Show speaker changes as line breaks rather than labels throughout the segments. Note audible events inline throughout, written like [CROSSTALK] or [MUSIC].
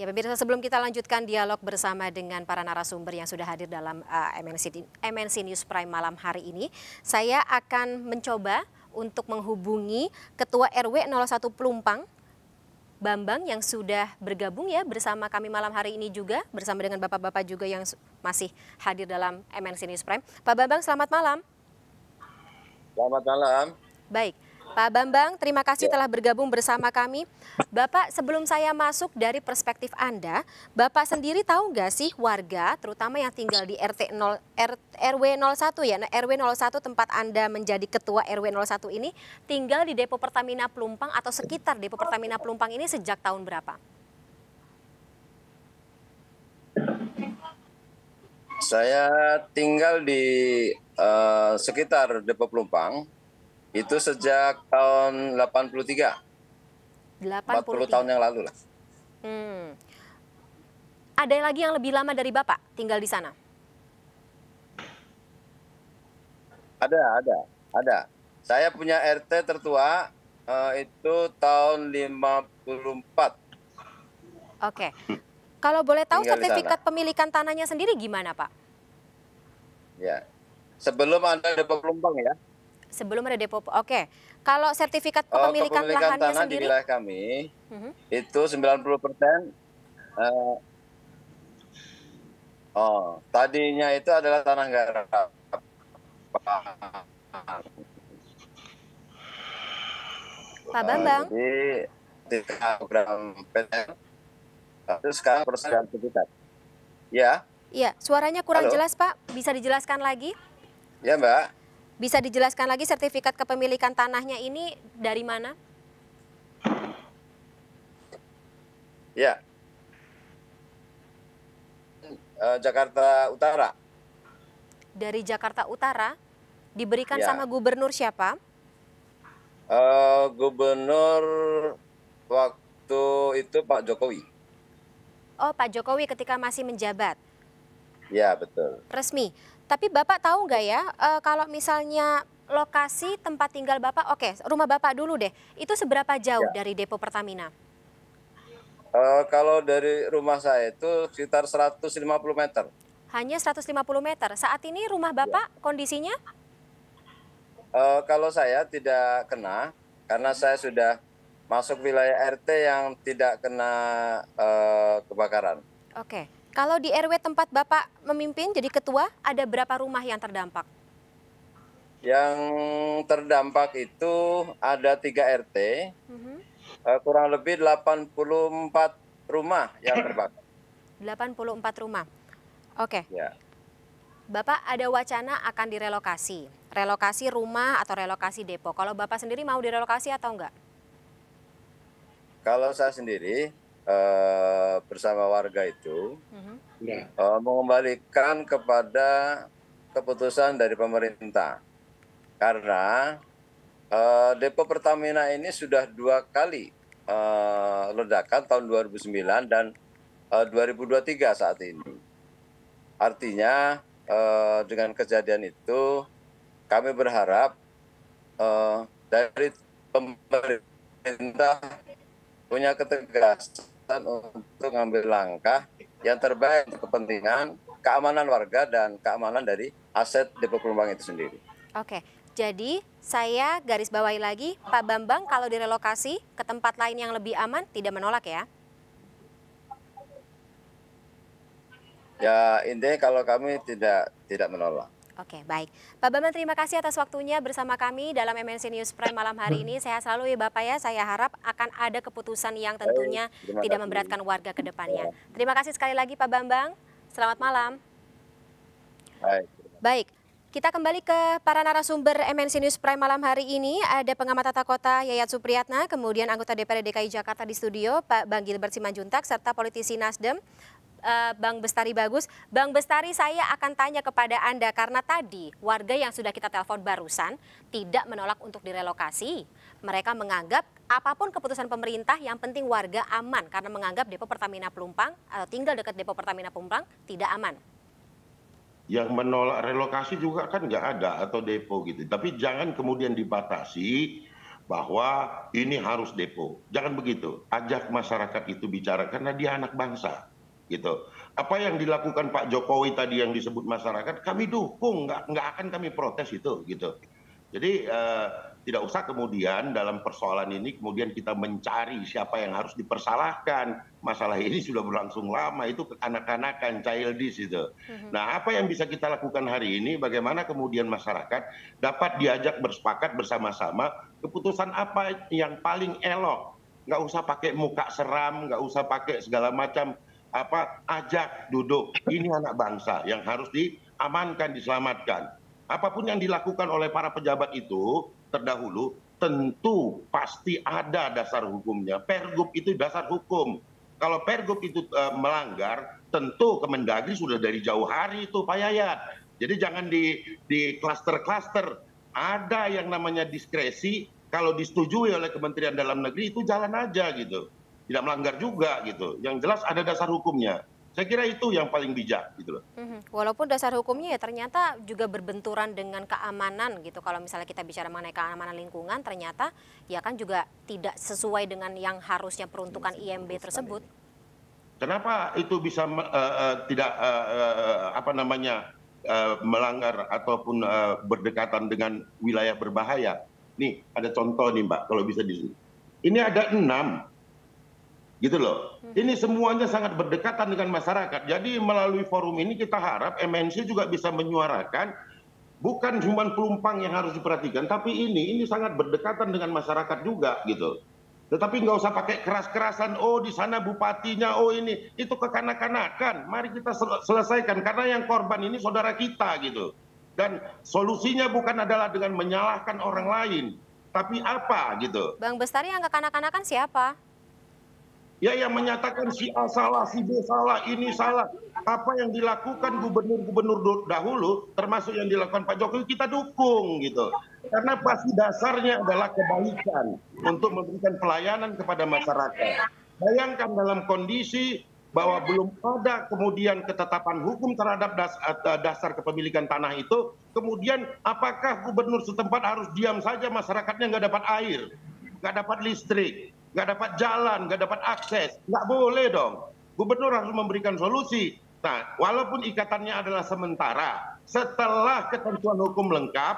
Ya pemirsa sebelum kita lanjutkan dialog bersama dengan para narasumber yang sudah hadir dalam uh, MNC, MNC News Prime malam hari ini, saya akan mencoba untuk menghubungi Ketua RW 01 Pelumpang, Bambang yang sudah bergabung ya bersama kami malam hari ini juga, bersama dengan bapak-bapak juga yang masih hadir dalam MNC News Prime. Pak Bambang, selamat malam.
Selamat malam.
Baik, Pak Bambang, terima kasih ya. telah bergabung bersama kami. Bapak, sebelum saya masuk dari perspektif Anda, Bapak sendiri tahu nggak sih warga, terutama yang tinggal di RT 0, R, RW 01 ya, nah, RW 01 tempat Anda menjadi ketua RW 01 ini, tinggal di Depo Pertamina Pelumpang atau sekitar Depo Pertamina Pelumpang ini sejak tahun berapa?
Saya tinggal di uh, sekitar Depo Pelumpang itu sejak tahun 83. 83. 40 tahun yang lalu lah. Hmm.
Ada lagi yang lebih lama dari Bapak tinggal di sana?
Ada, ada, ada. Saya punya RT tertua uh, itu tahun 54.
Oke. Kalau boleh tahu tinggal sertifikat pemilikan tanahnya sendiri gimana, Pak?
Ya. Sebelum Anda ada pelumpang ya
sebelum ada depo. Oke. Kalau sertifikat kepemilikan, oh, kepemilikan lahannya tanah sendiri?
di wilayah kami uh mhm. -huh. itu 90 persen. Uh, oh, tadinya itu adalah tanah garap.
Pak Bambang.
Uh, jadi program PTN itu sekarang proses sertifikat. Ya.
Iya, suaranya kurang Halo? jelas Pak. Bisa dijelaskan lagi?
Ya Mbak.
Bisa dijelaskan lagi sertifikat kepemilikan tanahnya ini dari mana?
Ya. Uh, Jakarta Utara.
Dari Jakarta Utara diberikan ya. sama gubernur siapa?
Uh, gubernur waktu itu Pak Jokowi.
Oh, Pak Jokowi ketika masih menjabat.
Ya, betul.
Resmi. Tapi Bapak tahu nggak ya uh, kalau misalnya lokasi tempat tinggal Bapak, oke, okay, rumah Bapak dulu deh. Itu seberapa jauh ya. dari depo Pertamina?
Uh, kalau dari rumah saya itu sekitar 150 meter.
Hanya 150 meter. Saat ini rumah Bapak ya. kondisinya?
Uh, kalau saya tidak kena, karena saya sudah masuk wilayah RT yang tidak kena uh, kebakaran.
Oke. Okay. Kalau di RW tempat Bapak memimpin jadi ketua, ada berapa rumah yang terdampak?
Yang terdampak itu ada tiga RT, -huh. uh, kurang lebih 84 rumah yang [LAUGHS] terbakar.
84 rumah. Oke. Okay. Ya. Bapak ada wacana akan direlokasi, relokasi rumah atau relokasi depo. Kalau Bapak sendiri mau direlokasi atau enggak?
Kalau saya sendiri, uh, bersama warga itu uh, mengembalikan kepada keputusan dari pemerintah. Karena uh, depo Pertamina ini sudah dua kali uh, ledakan tahun 2009 dan uh, 2023 saat ini. Artinya uh, dengan kejadian itu kami berharap uh, dari pemerintah punya ketegasan untuk mengambil langkah yang terbaik untuk kepentingan keamanan warga dan keamanan dari aset Depo Pelumpang itu sendiri.
Oke, jadi saya garis bawahi lagi, Pak Bambang kalau direlokasi ke tempat lain yang lebih aman tidak menolak ya?
Ya intinya kalau kami tidak tidak menolak.
Oke, baik. Pak Bambang terima kasih atas waktunya bersama kami dalam MNC News Prime malam hari ini. Saya selalu ya Bapak ya, saya harap akan ada keputusan yang tentunya baik, tidak memberatkan warga ke depannya. Ya. Terima kasih sekali lagi Pak Bambang. Selamat malam.
Baik.
Baik. Kita kembali ke para narasumber MNC News Prime malam hari ini. Ada pengamat tata kota Yayat Supriyatna, kemudian anggota DPRD DKI Jakarta di studio, Pak Bang Gilbert Simanjuntak, serta politisi Nasdem, uh, Bang Bestari Bagus. Bang Bestari saya akan tanya kepada Anda karena tadi warga yang sudah kita telepon barusan tidak menolak untuk direlokasi. Mereka menganggap apa pun keputusan pemerintah yang penting warga aman karena menganggap depo Pertamina Pelumpang atau tinggal dekat depo Pertamina Pelumpang tidak aman.
Yang menolak relokasi juga kan nggak ada atau depo gitu. Tapi jangan kemudian dibatasi bahwa ini harus depo. Jangan begitu. Ajak masyarakat itu bicara karena dia anak bangsa. Gitu. Apa yang dilakukan Pak Jokowi tadi yang disebut masyarakat, kami dukung, nggak nggak akan kami protes itu, gitu. Jadi uh, tidak usah kemudian dalam persoalan ini kemudian kita mencari siapa yang harus dipersalahkan. Masalah ini sudah berlangsung lama, itu kekanak-kanakan, childish itu. Mhm. Nah, apa yang bisa kita lakukan hari ini, bagaimana kemudian masyarakat dapat diajak bersepakat bersama-sama keputusan apa yang paling elok. Nggak usah pakai muka seram, nggak usah pakai segala macam apa ajak duduk. Ini anak bangsa yang harus diamankan, diselamatkan. Apa pun yang dilakukan oleh para pejabat itu, terdahulu tentu pasti ada dasar hukumnya. Pergub itu dasar hukum. Kalau Pergub itu uh, melanggar, tentu Kemendagri sudah dari jauh hari itu Pak Yayat. Jadi jangan di di klaster-klaster. Ada yang namanya diskresi, kalau disetujui oleh Kementerian Dalam Negeri itu jalan aja gitu. Tidak melanggar juga gitu. Yang jelas ada dasar hukumnya. Saya kira itu yang paling bijak gitu loh.
Mhm. Walaupun dasar hukumnya ya ternyata juga berbenturan dengan keamanan gitu. Kalau misalnya kita bicara mengenai keamanan lingkungan, ternyata ya kan juga tidak sesuai dengan yang harusnya peruntukan IMB tersebut.
Kenapa itu bisa uh, uh, tidak uh, uh, apa namanya uh, melanggar ataupun uh, berdekatan dengan wilayah berbahaya? Nih ada contoh nih Mbak, kalau bisa di sini. Ini ada enam gitu loh. Ini semuanya sangat berdekatan dengan masyarakat. Jadi melalui forum ini kita harap MNC juga bisa menyuarakan bukan cuma pelumpang yang harus diperhatikan, tapi ini ini sangat berdekatan dengan masyarakat juga gitu. Tetapi nggak usah pakai keras-kerasan, oh di sana bupatinya, oh ini, itu kekanak-kanakan. Mari kita selesaikan, karena yang korban ini saudara kita gitu. Dan solusinya bukan adalah dengan menyalahkan orang lain, tapi apa gitu.
Bang Bestari yang kekanak-kanakan siapa?
Ya yang menyatakan si A salah, si B salah, ini salah. Apa yang dilakukan gubernur-gubernur dahulu, termasuk yang dilakukan Pak Jokowi, kita dukung gitu. Karena pasti dasarnya adalah kebaikan untuk memberikan pelayanan kepada masyarakat. Bayangkan dalam kondisi bahwa belum ada kemudian ketetapan hukum terhadap dasar kepemilikan tanah itu, kemudian apakah gubernur setempat harus diam saja masyarakatnya nggak dapat air, nggak dapat listrik, nggak dapat jalan, nggak dapat akses. Nggak boleh dong. Gubernur harus memberikan solusi. Nah, walaupun ikatannya adalah sementara, setelah ketentuan hukum lengkap,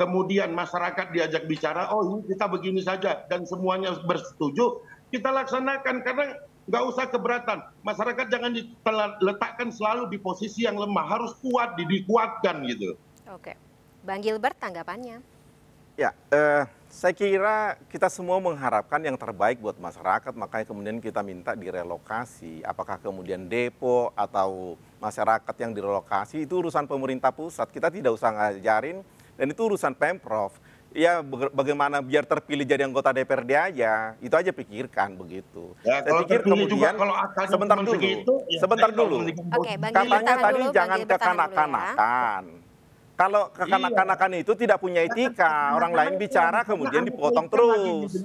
kemudian masyarakat diajak bicara, oh ini kita begini saja, dan semuanya bersetuju, kita laksanakan. Karena nggak usah keberatan. Masyarakat jangan diletakkan selalu di posisi yang lemah, harus kuat, dikuatkan gitu.
Oke. Bang Gilbert, tanggapannya?
Ya, eh, saya kira kita semua mengharapkan yang terbaik buat masyarakat, makanya kemudian kita minta direlokasi. Apakah kemudian depo atau masyarakat yang direlokasi itu urusan pemerintah pusat. Kita tidak usah ngajarin dan itu urusan Pemprov. Ya bagaimana biar terpilih jadi anggota DPRD aja, itu aja pikirkan begitu.
Ya, saya pikir kemudian juga, kalau
sebentar dulu, segitu, ya sebentar dulu.
Oke,
Katanya tadi dulu, jangan kekanak-kanakan. Ya kalau kekanak-kanakan iya. itu tidak punya etika, orang lain bicara kemudian dipotong terus.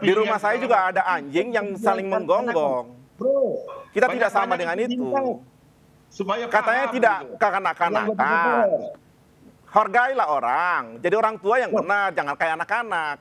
Di rumah saya juga ada anjing yang saling menggonggong. Kita tidak sama dengan itu. Katanya tidak gitu. kekanak-kanakan. Hargailah orang. Jadi orang tua yang benar, jangan kayak anak-anak.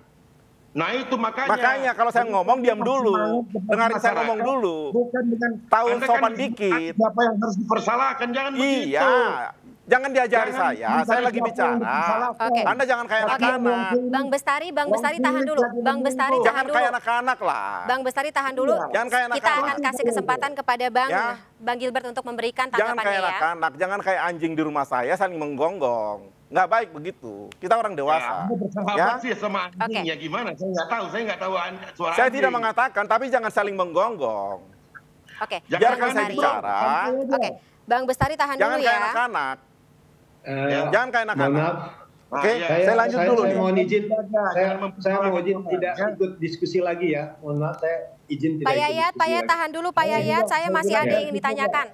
Nah itu makanya.
Makanya kalau saya ngomong diam dulu, dengarin saya ngomong dulu. Bukan dengan tahu sopan kan dikit.
Siapa yang harus dipersalahkan jangan
iya, begitu. Iya, Jangan diajari jangan saya, saya lagi bicara. Oke. Anda jangan kayak anak-anak.
Bang Bestari, Bang Bestari tahan dulu. Bang Bestari tahan
jangan
dulu.
kayak anak-anak lah.
Bang Bestari tahan dulu.
Jangan kayak anak-anak.
Kita akan kasih kesempatan kepada Bang ya. Bang Gilbert untuk memberikan tanggapannya
Jangan kayak anak-anak, ya. jangan kayak anjing di rumah saya saling menggonggong. Nggak baik begitu. Kita orang dewasa.
Ya, ya? sih sama anjing okay. ya gimana? Saya nggak tahu, saya nggak tahu suara
Saya anjing. tidak mengatakan, tapi jangan saling menggonggong.
Oke, okay.
Biarkan saya bicara.
Oke, okay. Bang Bestari tahan
jangan
dulu
ya. Jangan kayak anak-anak.
Uh, Jangan kayak anak-anak.
Oke, okay, saya, saya lanjut
saya,
dulu
saya
nih.
mohon izin, saya, saya mohon izin tidak ya. ikut diskusi lagi ya. Mohon maaf, saya izin tidak
Pak Yayat, Pak Yayat tahan dulu Pak Yayat, saya masih ada yang ditanyakan.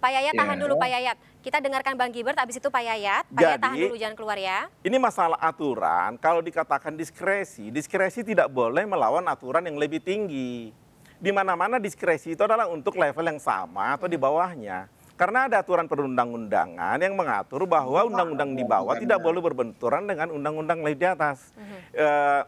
Pak Yayat ya. tahan dulu Pak Yayat. Kita dengarkan Bang Gilbert, habis itu Pak Yayat. Pak Yayat tahan dulu, jangan keluar ya.
Ini masalah aturan, kalau dikatakan diskresi, diskresi tidak boleh melawan aturan yang lebih tinggi. Di mana-mana diskresi itu adalah untuk level yang sama atau di bawahnya. Karena ada aturan perundang-undangan yang mengatur bahwa undang-undang di bawah tidak boleh berbenturan dengan undang-undang lain di atas. Uh,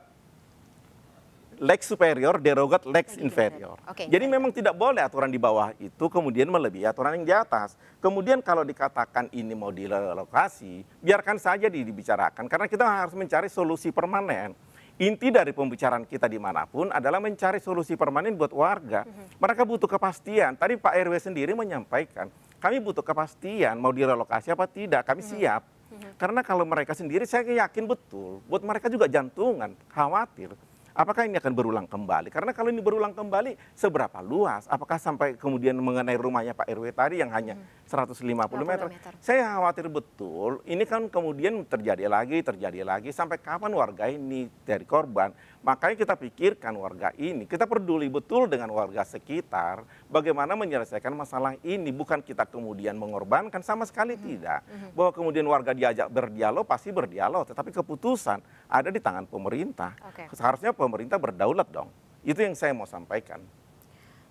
lex superior derogat lex inferior. Okay. Jadi memang tidak boleh aturan di bawah itu kemudian melebihi aturan yang di atas. Kemudian kalau dikatakan ini mau direlokasi, biarkan saja dibicarakan karena kita harus mencari solusi permanen. Inti dari pembicaraan kita di mana pun adalah mencari solusi permanen buat warga. Mhm. Mereka butuh kepastian. Tadi Pak RW sendiri menyampaikan, kami butuh kepastian mau direlokasi apa tidak, kami mhm. siap. Mhm. Karena kalau mereka sendiri saya yakin betul, buat mereka juga jantungan, khawatir apakah ini akan berulang kembali? Karena kalau ini berulang kembali, seberapa luas? Apakah sampai kemudian mengenai rumahnya Pak RW tadi yang hanya hmm. 150 meter? meter? Saya khawatir betul, ini kan kemudian terjadi lagi, terjadi lagi, sampai kapan warga ini dari korban? Makanya kita pikirkan warga ini, kita peduli betul dengan warga sekitar, bagaimana menyelesaikan masalah ini. Bukan kita kemudian mengorbankan, sama sekali hmm. tidak. Hmm. Bahwa kemudian warga diajak berdialog, pasti berdialog. Tetapi keputusan ada di tangan pemerintah. Okay. Seharusnya pemerintah berdaulat dong. Itu yang saya mau sampaikan.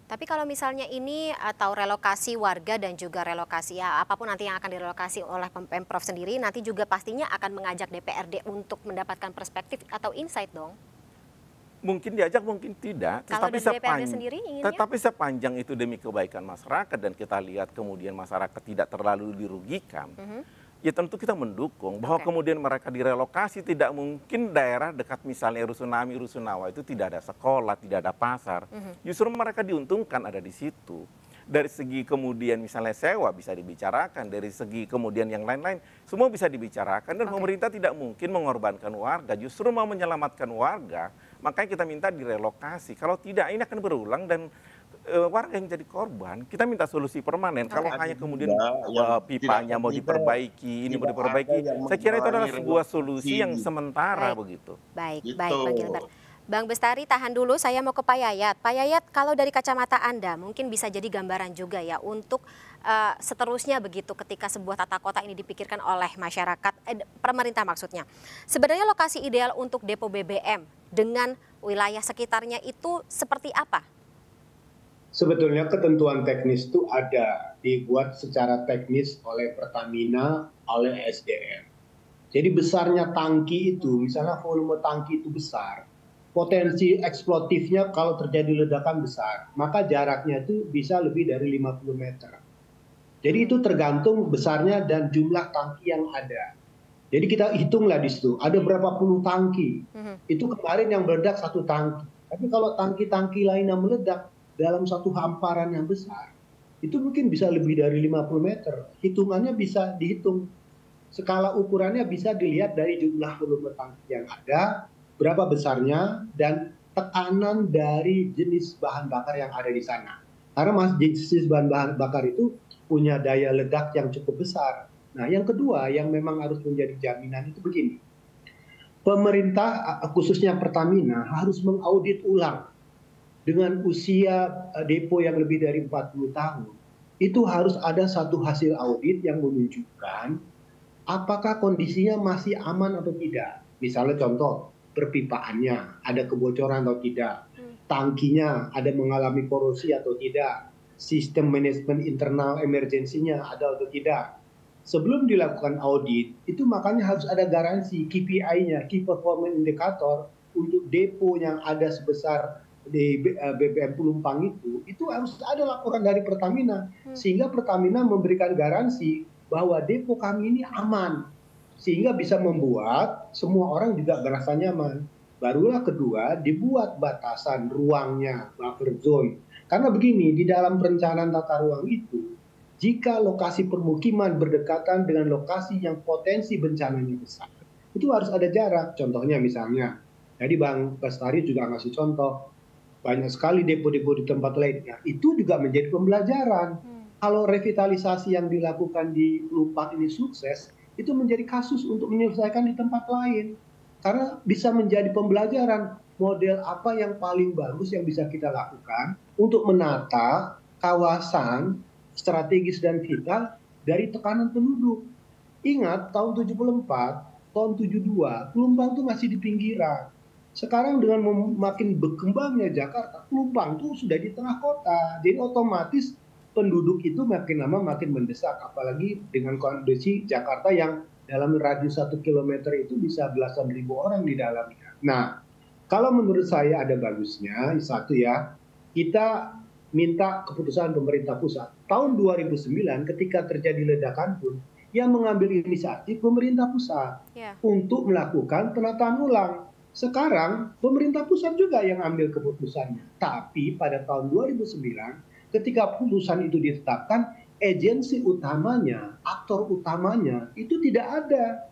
Tapi kalau misalnya ini atau relokasi warga dan juga relokasi ya apa pun nanti yang akan direlokasi oleh Pemprov sendiri nanti juga pastinya akan mengajak DPRD untuk mendapatkan perspektif atau insight dong
mungkin diajak mungkin tidak
Kalau tetapi sepanjang sendiri
tetapi sepanjang itu demi kebaikan masyarakat dan kita lihat kemudian masyarakat tidak terlalu dirugikan mm -hmm. ya tentu kita mendukung bahwa okay. kemudian mereka direlokasi tidak mungkin daerah dekat misalnya Rusunami Rusunawa itu tidak ada sekolah tidak ada pasar mm -hmm. justru mereka diuntungkan ada di situ dari segi kemudian misalnya sewa bisa dibicarakan, dari segi kemudian yang lain-lain semua bisa dibicarakan dan okay. pemerintah tidak mungkin mengorbankan warga, justru mau menyelamatkan warga, makanya kita minta direlokasi. Kalau tidak ini akan berulang dan uh, warga yang jadi korban, kita minta solusi permanen. Okay. Kalau hanya kemudian uh, pipanya mau diperbaiki, ini mau diperbaiki, saya kira itu adalah sebuah solusi yang sementara baik. begitu.
Baik, gitu. baik Pak Gilbert. Bang Bestari tahan dulu, saya mau ke Pak Yayat. Pak Yayat, kalau dari kacamata Anda mungkin bisa jadi gambaran juga ya untuk uh, seterusnya begitu ketika sebuah tata kota ini dipikirkan oleh masyarakat, eh, pemerintah maksudnya. Sebenarnya lokasi ideal untuk depo BBM dengan wilayah sekitarnya itu seperti apa?
Sebetulnya ketentuan teknis itu ada, dibuat secara teknis oleh Pertamina, oleh SDM. Jadi besarnya tangki itu, misalnya volume tangki itu besar, potensi eksplotifnya kalau terjadi ledakan besar, maka jaraknya itu bisa lebih dari 50 meter. Jadi itu tergantung besarnya dan jumlah tangki yang ada. Jadi kita hitunglah di situ, ada berapa puluh tangki. Mm-hmm. Itu kemarin yang meledak satu tangki. Tapi kalau tangki-tangki lain yang meledak dalam satu hamparan yang besar, itu mungkin bisa lebih dari 50 meter. Hitungannya bisa dihitung. Skala ukurannya bisa dilihat dari jumlah volume tangki yang ada, berapa besarnya dan tekanan dari jenis bahan bakar yang ada di sana. Karena jenis bahan bakar itu punya daya ledak yang cukup besar. Nah, yang kedua yang memang harus menjadi jaminan itu begini. Pemerintah khususnya Pertamina harus mengaudit ulang dengan usia depo yang lebih dari 40 tahun. Itu harus ada satu hasil audit yang menunjukkan apakah kondisinya masih aman atau tidak. Misalnya contoh, perpipaannya ada kebocoran atau tidak, hmm. tangkinya ada mengalami korosi atau tidak, sistem manajemen internal emergensinya ada atau tidak. Sebelum dilakukan audit, itu makanya harus ada garansi KPI-nya, Key Performance Indicator, untuk depo yang ada sebesar di BBM eh, Pelumpang itu, itu harus ada laporan dari Pertamina, hmm. sehingga Pertamina memberikan garansi bahwa depo kami ini aman, sehingga bisa membuat semua orang juga merasa nyaman. Barulah kedua dibuat batasan ruangnya buffer zone. Karena begini, di dalam perencanaan tata ruang itu, jika lokasi permukiman berdekatan dengan lokasi yang potensi bencananya besar, itu harus ada jarak. Contohnya misalnya, jadi Bang Bestari juga ngasih contoh, banyak sekali depo-depo di tempat lainnya. Itu juga menjadi pembelajaran. Hmm. Kalau revitalisasi yang dilakukan di Lupak ini sukses, itu menjadi kasus untuk menyelesaikan di tempat lain. Karena bisa menjadi pembelajaran model apa yang paling bagus yang bisa kita lakukan untuk menata kawasan strategis dan vital dari tekanan penduduk. Ingat tahun 74, tahun 72, Pelumpang itu masih di pinggiran. Sekarang dengan makin berkembangnya Jakarta, Pelumpang itu sudah di tengah kota. Jadi otomatis penduduk itu makin lama makin mendesak apalagi dengan kondisi Jakarta yang dalam radius satu kilometer itu bisa belasan ribu orang di dalamnya. Nah, kalau menurut saya ada bagusnya satu ya kita minta keputusan pemerintah pusat tahun 2009 ketika terjadi ledakan pun yang mengambil inisiatif pemerintah pusat yeah. untuk melakukan penataan ulang sekarang pemerintah pusat juga yang ambil keputusannya. Tapi pada tahun 2009 ketika putusan itu ditetapkan, agensi utamanya, aktor utamanya itu tidak ada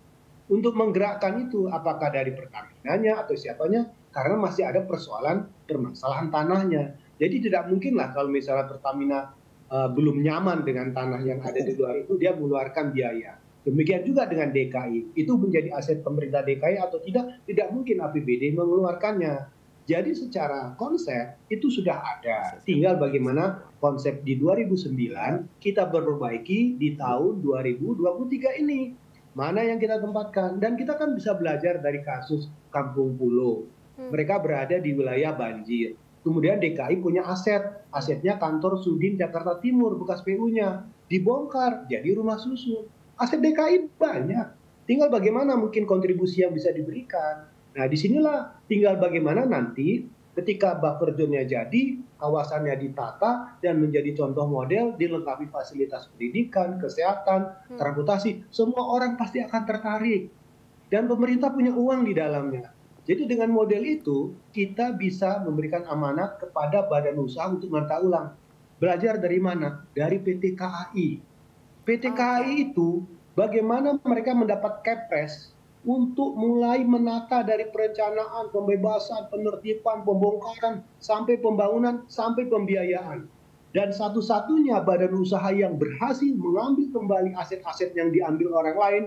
untuk menggerakkan itu apakah dari Pertamina atau siapanya karena masih ada persoalan permasalahan tanahnya. Jadi tidak mungkinlah kalau misalnya Pertamina uh, belum nyaman dengan tanah yang ada di luar itu dia mengeluarkan biaya. Demikian juga dengan DKI. Itu menjadi aset pemerintah DKI atau tidak, tidak mungkin APBD mengeluarkannya. Jadi secara konsep itu sudah ada. Tinggal bagaimana konsep di 2009 kita berperbaiki di tahun 2023 ini. Mana yang kita tempatkan. Dan kita kan bisa belajar dari kasus Kampung Pulau. Hmm. Mereka berada di wilayah banjir. Kemudian DKI punya aset. Asetnya kantor Sudin Jakarta Timur, bekas PU-nya. Dibongkar, jadi rumah susun aset DKI banyak. Tinggal bagaimana mungkin kontribusi yang bisa diberikan. Nah, di sinilah tinggal bagaimana nanti ketika buffer zone-nya jadi, kawasannya ditata dan menjadi contoh model, dilengkapi fasilitas pendidikan, kesehatan, hmm. transportasi, semua orang pasti akan tertarik. Dan pemerintah punya uang di dalamnya. Jadi dengan model itu, kita bisa memberikan amanat kepada badan usaha untuk menata ulang. Belajar dari mana? Dari PT KAI pt kai itu bagaimana mereka mendapat kepres untuk mulai menata dari perencanaan, pembebasan, penertiban, pembongkaran, sampai pembangunan, sampai pembiayaan. Dan satu-satunya badan usaha yang berhasil mengambil kembali aset-aset yang diambil orang lain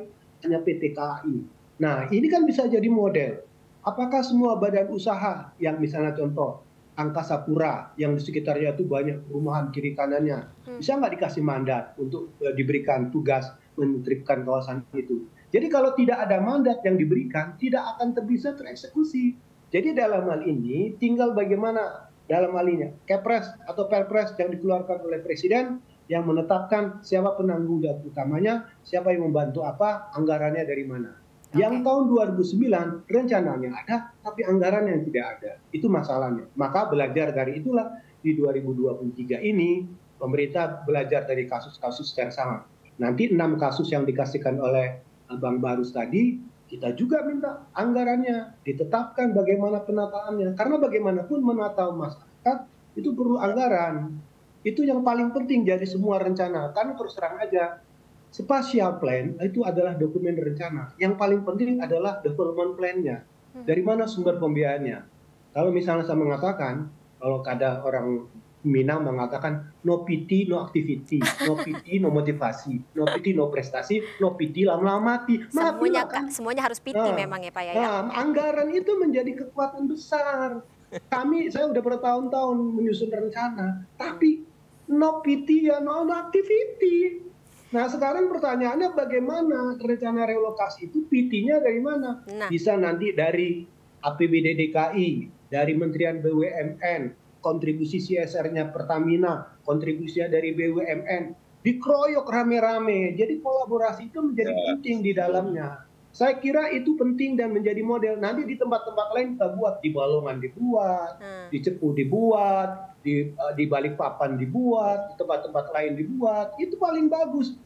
hanya PT KAI. Nah, ini kan bisa jadi model. Apakah semua badan usaha yang misalnya contoh angkasa pura yang di sekitarnya itu banyak perumahan kiri kanannya hmm. bisa nggak dikasih mandat untuk uh, diberikan tugas menertibkan kawasan itu jadi kalau tidak ada mandat yang diberikan tidak akan bisa tereksekusi jadi dalam hal ini tinggal bagaimana dalam hal ini kepres atau perpres yang dikeluarkan oleh presiden yang menetapkan siapa penanggung jawab utamanya, siapa yang membantu apa, anggarannya dari mana. Yang tahun 2009 rencananya ada, tapi anggaran yang tidak ada. Itu masalahnya. Maka belajar dari itulah di 2023 ini pemerintah belajar dari kasus-kasus yang sama. Nanti enam kasus yang dikasihkan oleh Bang Barus tadi, kita juga minta anggarannya ditetapkan bagaimana penataannya. Karena bagaimanapun menata masyarakat itu perlu anggaran. Itu yang paling penting dari semua rencana. Karena terus terang aja, Spatial plan itu adalah dokumen rencana. Yang paling penting adalah development plan-nya. Hmm. Dari mana sumber pembiayaannya? Kalau misalnya saya mengatakan, kalau ada orang Minang mengatakan no PT, no activity, no PT, no motivasi, no PT, no prestasi, no PT, lama-lama mati.
Semuanya, kan? semuanya harus PT nah, memang ya Pak ya.
Nah, anggaran itu menjadi kekuatan besar. Kami, saya udah bertahun-tahun menyusun rencana, tapi no PT ya no activity Nah sekarang pertanyaannya bagaimana rencana relokasi itu PT-nya dari mana? Nah. Bisa nanti dari APBD DKI, dari Menterian BUMN, kontribusi CSR-nya Pertamina, kontribusinya dari BUMN, dikeroyok rame-rame. Jadi kolaborasi itu menjadi ya. penting di dalamnya. Saya kira itu penting dan menjadi model. Nanti di tempat-tempat lain kita buat di Balongan dibuat, hmm. di Cepu dibuat, di uh, di Balikpapan dibuat, di tempat-tempat lain dibuat. Itu paling bagus.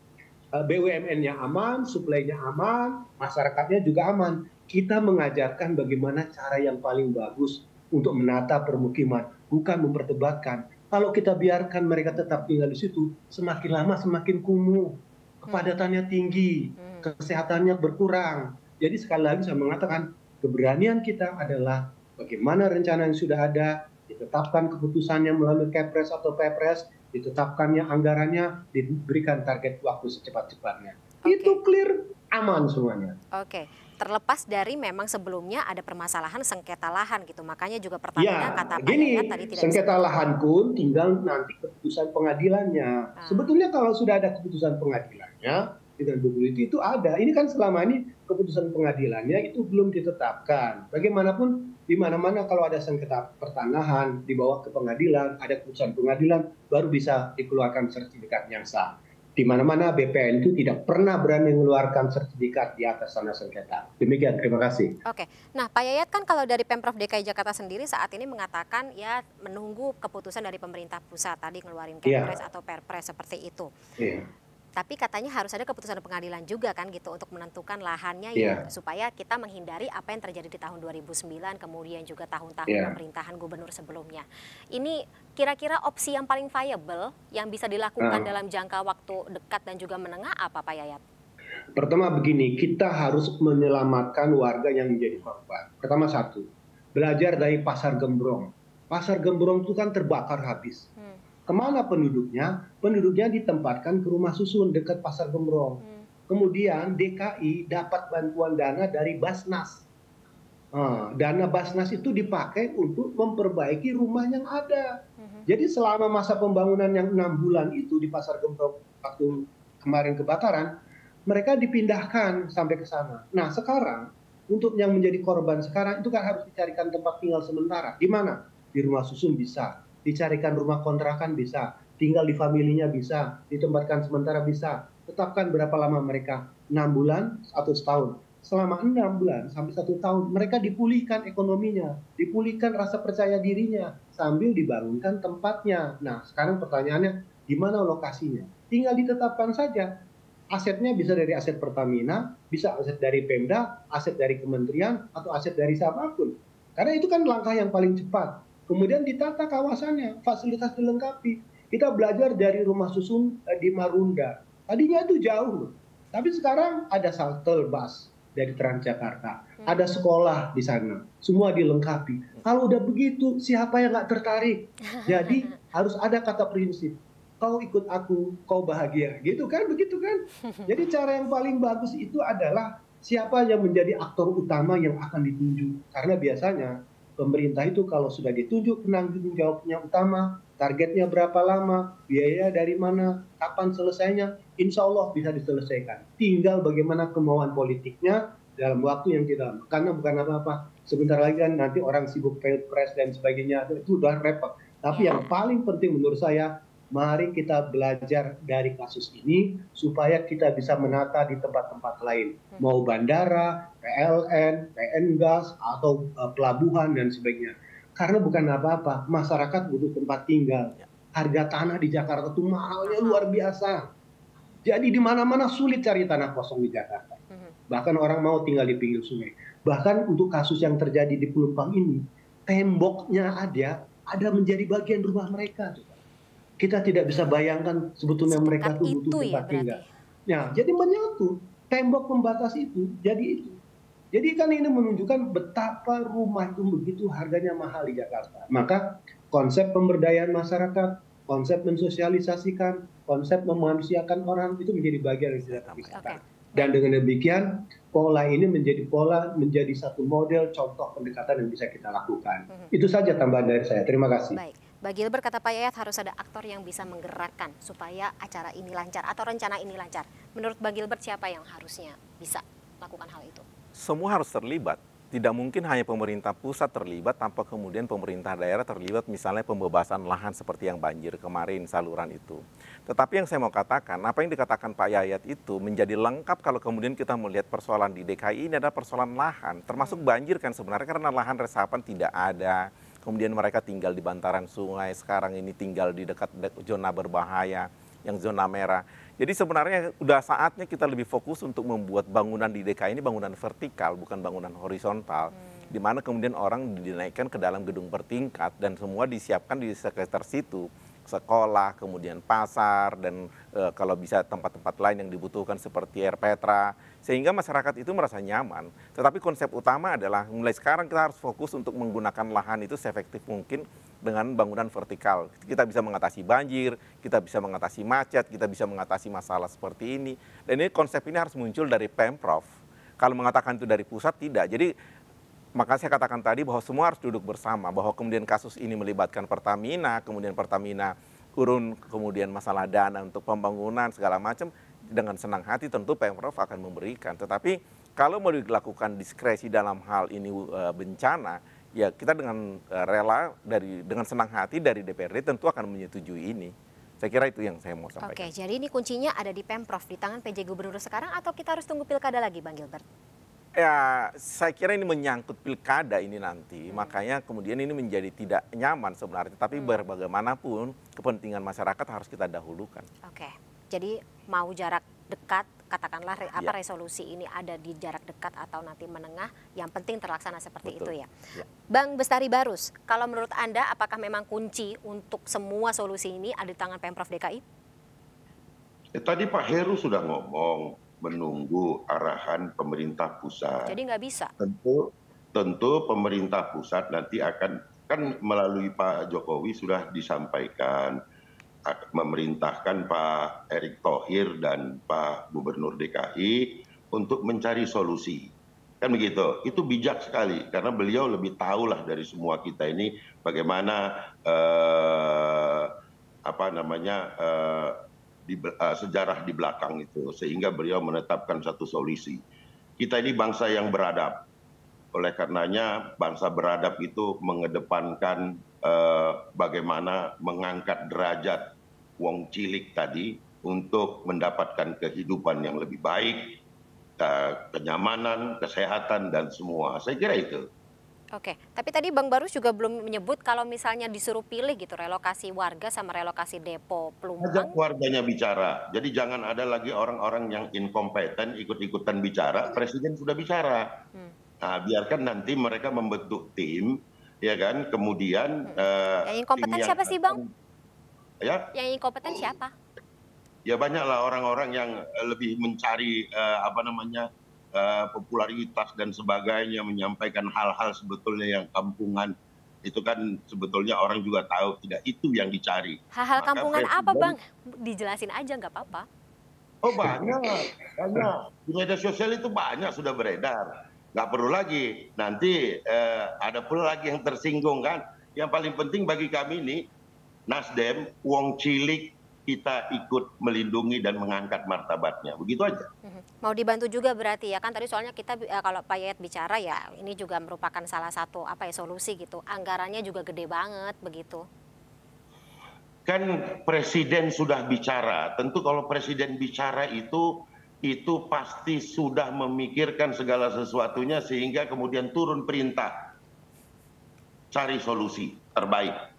Eh, BUMN-nya aman, suplainya aman, masyarakatnya juga aman. Kita mengajarkan bagaimana cara yang paling bagus untuk menata permukiman, bukan memperdebatkan. Kalau kita biarkan mereka tetap tinggal di situ, semakin lama semakin kumuh, kepadatannya tinggi, hmm kesehatannya berkurang. Jadi sekali lagi saya mengatakan keberanian kita adalah bagaimana rencana yang sudah ada, ditetapkan keputusannya melalui Kepres atau Pepres, ditetapkannya anggarannya, diberikan target waktu secepat-cepatnya. Okay. Itu clear, aman semuanya.
Oke. Okay terlepas dari memang sebelumnya ada permasalahan sengketa lahan gitu. Makanya juga Pertamina
ya,
kata
Pak gini, tadi tidak sengketa bisa... lahan pun tinggal nanti keputusan pengadilannya. Ah. Sebetulnya kalau sudah ada keputusan pengadilannya, dengan buku itu itu ada. Ini kan selama ini keputusan pengadilannya itu belum ditetapkan. Bagaimanapun di mana-mana kalau ada sengketa pertanahan dibawa ke pengadilan, ada keputusan pengadilan baru bisa dikeluarkan sertifikat yang sah. Di mana-mana BPN itu tidak pernah berani mengeluarkan sertifikat di atas tanah sengketa. Demikian, terima kasih.
Oke, nah Pak Yayat kan kalau dari Pemprov DKI Jakarta sendiri saat ini mengatakan ya menunggu keputusan dari pemerintah pusat tadi ngeluarin iya. Kepres yeah. atau Perpres seperti itu. Yeah tapi katanya harus ada keputusan pengadilan juga kan gitu untuk menentukan lahannya yeah. ya supaya kita menghindari apa yang terjadi di tahun 2009 kemudian juga tahun-tahun yeah. pemerintahan gubernur sebelumnya. Ini kira-kira opsi yang paling viable yang bisa dilakukan uh. dalam jangka waktu dekat dan juga menengah apa Pak Yayat?
Pertama begini, kita harus menyelamatkan warga yang menjadi korban. Pertama satu, belajar dari pasar gembrong. Pasar gembrong itu kan terbakar habis. Ke mana penduduknya? Penduduknya ditempatkan ke rumah susun dekat Pasar Gembrong. Hmm. Kemudian DKI dapat bantuan dana dari Basnas. Nah, dana Basnas itu dipakai untuk memperbaiki rumah yang ada. Hmm. Jadi selama masa pembangunan yang enam bulan itu di Pasar Gembrong waktu kemarin kebakaran, mereka dipindahkan sampai ke sana. Nah sekarang untuk yang menjadi korban sekarang itu kan harus dicarikan tempat tinggal sementara. Di mana? Di rumah susun bisa, dicarikan rumah kontrakan bisa, tinggal di familinya bisa, ditempatkan sementara bisa. Tetapkan berapa lama mereka, enam bulan atau setahun. Selama enam bulan sampai satu tahun, mereka dipulihkan ekonominya, dipulihkan rasa percaya dirinya, sambil dibangunkan tempatnya. Nah, sekarang pertanyaannya, di mana lokasinya? Tinggal ditetapkan saja. Asetnya bisa dari aset Pertamina, bisa aset dari Pemda, aset dari kementerian, atau aset dari siapa pun. Karena itu kan langkah yang paling cepat Kemudian ditata kawasannya, fasilitas dilengkapi. Kita belajar dari rumah susun eh, di Marunda. Tadinya itu jauh Tapi sekarang ada shuttle bus dari Transjakarta. Ada sekolah di sana. Semua dilengkapi. Kalau udah begitu, siapa yang nggak tertarik? [LAUGHS] Jadi harus ada kata prinsip. Kau ikut aku, kau bahagia. Gitu kan, begitu kan? [LAUGHS] Jadi cara yang paling bagus itu adalah siapa yang menjadi aktor utama yang akan ditunjuk. Karena biasanya pemerintah itu kalau sudah ditunjuk penanggung jawabnya utama, targetnya berapa lama, biaya dari mana, kapan selesainya, insya Allah bisa diselesaikan. Tinggal bagaimana kemauan politiknya dalam waktu yang kita karena bukan apa-apa. Sebentar lagi kan nanti orang sibuk pilpres dan sebagainya itu udah repot. Tapi yang paling penting menurut saya mari kita belajar dari kasus ini supaya kita bisa menata di tempat-tempat lain, hmm. mau bandara, PLN, PN gas atau uh, pelabuhan dan sebagainya. Karena bukan apa-apa, masyarakat butuh tempat tinggal. Ya. Harga tanah di Jakarta itu mahalnya luar biasa. Jadi di mana-mana sulit cari tanah kosong di Jakarta. Hmm. Bahkan orang mau tinggal di pinggir sungai. Bahkan untuk kasus yang terjadi di Pelumpang ini, temboknya ada, ada menjadi bagian rumah mereka kita tidak bisa bayangkan sebetulnya mereka tuh butuh ya, tempat ya, tinggal. Ya, jadi menyatu tembok pembatas itu jadi itu. Jadi kan ini menunjukkan betapa rumah itu begitu harganya mahal di Jakarta. Maka konsep pemberdayaan masyarakat, konsep mensosialisasikan, konsep memanusiakan orang itu menjadi bagian dari tidak terpisahkan. Okay. Dan dengan demikian pola ini menjadi pola menjadi satu model contoh pendekatan yang bisa kita lakukan. Mm -hmm. Itu saja tambahan dari saya. Terima kasih.
Baik. Bagi Gilbert kata Pak Yayat harus ada aktor yang bisa menggerakkan supaya acara ini lancar atau rencana ini lancar. Menurut Bang Gilbert siapa yang harusnya bisa lakukan hal itu?
Semua harus terlibat. Tidak mungkin hanya pemerintah pusat terlibat tanpa kemudian pemerintah daerah terlibat misalnya pembebasan lahan seperti yang banjir kemarin saluran itu. Tetapi yang saya mau katakan, apa yang dikatakan Pak Yayat itu menjadi lengkap kalau kemudian kita melihat persoalan di DKI ini adalah persoalan lahan, termasuk banjir kan sebenarnya karena lahan resapan tidak ada, kemudian mereka tinggal di bantaran sungai, sekarang ini tinggal di dekat zona berbahaya, yang zona merah. Jadi sebenarnya sudah saatnya kita lebih fokus untuk membuat bangunan di DKI ini bangunan vertikal, bukan bangunan horizontal. Hmm. Di mana kemudian orang dinaikkan ke dalam gedung bertingkat dan semua disiapkan di sekitar situ sekolah, kemudian pasar, dan e, kalau bisa tempat-tempat lain yang dibutuhkan seperti air petra, sehingga masyarakat itu merasa nyaman. Tetapi konsep utama adalah mulai sekarang kita harus fokus untuk menggunakan lahan itu seefektif mungkin dengan bangunan vertikal. Kita bisa mengatasi banjir, kita bisa mengatasi macet, kita bisa mengatasi masalah seperti ini. Dan ini konsep ini harus muncul dari Pemprov. Kalau mengatakan itu dari pusat, tidak. Jadi maka saya katakan tadi bahwa semua harus duduk bersama, bahwa kemudian kasus ini melibatkan Pertamina, kemudian Pertamina urun, kemudian masalah dana untuk pembangunan segala macam, dengan senang hati tentu Pemprov akan memberikan. Tetapi kalau mau dilakukan diskresi dalam hal ini uh, bencana, ya kita dengan uh, rela dari dengan senang hati dari DPRD tentu akan menyetujui ini. Saya kira itu yang saya mau sampaikan.
Oke, jadi ini kuncinya ada di Pemprov, di tangan PJ Gubernur sekarang atau kita harus tunggu pilkada lagi Bang Gilbert?
Ya, saya kira ini menyangkut pilkada ini nanti, hmm. makanya kemudian ini menjadi tidak nyaman sebenarnya. Tapi hmm. bagaimanapun kepentingan masyarakat harus kita dahulukan.
Oke, jadi mau jarak dekat, katakanlah re, apa ya. resolusi ini ada di jarak dekat atau nanti menengah, yang penting terlaksana seperti Betul. itu ya. ya. Bang Bestari Barus, kalau menurut Anda apakah memang kunci untuk semua solusi ini ada di tangan Pemprov DKI?
Ya, tadi Pak Heru sudah ngomong menunggu arahan pemerintah pusat.
Jadi nggak bisa.
Tentu, tentu pemerintah pusat nanti akan kan melalui Pak Jokowi sudah disampaikan memerintahkan Pak Erick Thohir dan Pak Gubernur DKI untuk mencari solusi. Kan begitu. Itu bijak sekali karena beliau lebih tahu lah dari semua kita ini bagaimana eh, apa namanya eh, di, uh, sejarah di belakang itu sehingga beliau menetapkan satu solusi. Kita ini bangsa yang beradab. Oleh karenanya bangsa beradab itu mengedepankan uh, bagaimana mengangkat derajat wong cilik tadi untuk mendapatkan kehidupan yang lebih baik, kenyamanan, kesehatan, dan semua. Saya kira itu.
Oke, tapi tadi Bang Barus juga belum menyebut kalau misalnya disuruh pilih gitu relokasi warga sama relokasi depo Plumbang.
Ajak warganya bicara. Jadi jangan ada lagi orang-orang yang inkompeten ikut-ikutan bicara. Presiden sudah bicara. Hmm. Nah, biarkan nanti mereka membentuk tim, ya kan. Kemudian
hmm. uh, yang inkompeten siapa sih Bang?
Ya.
Yang inkompeten siapa?
Ya banyaklah orang-orang yang eh, lebih mencari uh, apa namanya popularitas dan sebagainya menyampaikan hal-hal sebetulnya yang kampungan itu kan sebetulnya orang juga tahu tidak itu yang dicari.
Hal-hal kampungan presiden, apa bang? Dijelasin aja nggak apa-apa.
Oh banyak, banyak di media sosial itu banyak sudah beredar. Nggak perlu lagi nanti eh, ada pula lagi yang tersinggung kan. Yang paling penting bagi kami ini Nasdem, Wong Cilik, kita ikut melindungi dan mengangkat martabatnya. Begitu aja. Mhm.
Mau dibantu juga berarti ya kan tadi soalnya kita eh, kalau Pak Yayat bicara ya ini juga merupakan salah satu apa ya solusi gitu. Anggarannya juga gede banget begitu.
Kan presiden sudah bicara. Tentu kalau presiden bicara itu itu pasti sudah memikirkan segala sesuatunya sehingga kemudian turun perintah cari solusi terbaik.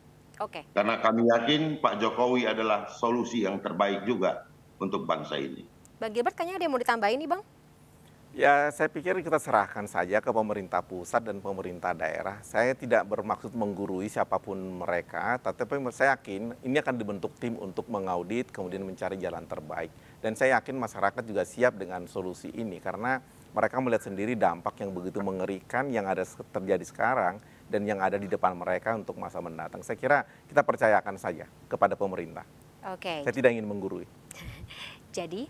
Karena kami yakin Pak Jokowi adalah solusi yang terbaik juga untuk bangsa ini.
Bang Gilbert, kayaknya ada yang mau ditambahin nih Bang?
Ya, saya pikir kita serahkan saja ke pemerintah pusat dan pemerintah daerah. Saya tidak bermaksud menggurui siapa pun mereka, tetapi saya yakin ini akan dibentuk tim untuk mengaudit, kemudian mencari jalan terbaik. Dan saya yakin masyarakat juga siap dengan solusi ini, karena mereka melihat sendiri dampak yang begitu mengerikan yang ada terjadi sekarang dan yang ada di depan mereka untuk masa mendatang. Saya kira kita percayakan saja kepada pemerintah.
Oke.
Saya tidak ingin menggurui. [LAUGHS]
Jadi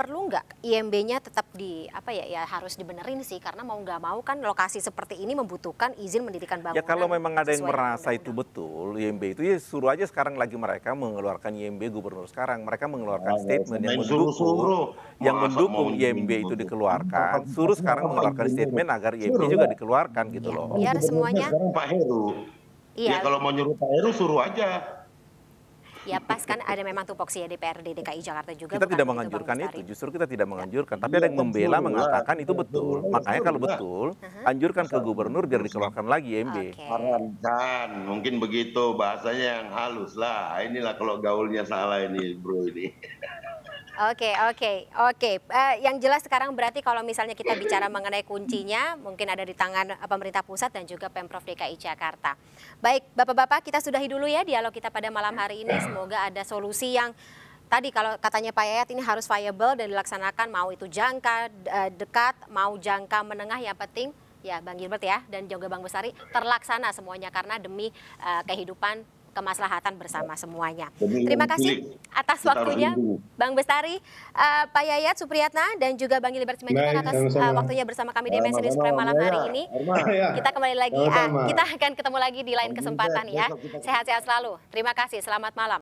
perlu nggak IMB-nya tetap di apa ya ya harus dibenerin sih karena mau nggak mau kan lokasi seperti ini membutuhkan izin mendirikan bangunan.
Ya kalau memang ada yang merasa itu betul IMB itu ya suruh aja sekarang lagi mereka mengeluarkan IMB gubernur sekarang mereka mengeluarkan nah, statement yang mendukung suruh, yang mendukung IMB itu dikeluarkan suruh sekarang mengeluarkan statement agar IMB juga dikeluarkan gitu
ya,
loh.
Biar semuanya.
Pak Heru. Iya. Ya kalau mau nyuruh Pak Heru suruh aja
ya pas kan ada memang tupoksi ya DPRD DKI Jakarta juga.
Kita tidak menganjurkan itu, justru kita tidak menganjurkan. Tapi ada yang membela mengatakan itu betul. Makanya kalau betul, anjurkan ke gubernur biar dikeluarkan lagi MB.
Kan, mungkin begitu bahasanya yang halus lah. Inilah kalau gaulnya salah ini bro ini. [LAUGHS]
Oke, oke, oke. Uh, yang jelas sekarang berarti kalau misalnya kita bicara mengenai kuncinya, mungkin ada di tangan eh, pemerintah pusat dan juga Pemprov DKI Jakarta. Baik, Bapak-Bapak, kita sudahi dulu ya dialog kita pada malam hari ini. Semoga ada solusi yang tadi kalau katanya Pak Yayat ini harus viable dan dilaksanakan mau itu jangka uh, dekat, mau jangka menengah yang penting ya Bang Gilbert ya dan juga Bang Besari terlaksana semuanya karena demi uh, kehidupan kemaslahatan bersama semuanya. Terima kasih atas waktunya Bang Bestari, uh, Pak Yayat Supriyatna dan juga Bang Gilbert Simanjuntak atas uh, waktunya bersama kami di MNC News Prime malam hari ini. [LAUGHS] Kita kembali lagi, uh, kita akan ketemu lagi di lain kesempatan ya. Sehat-sehat selalu. Terima kasih, selamat malam.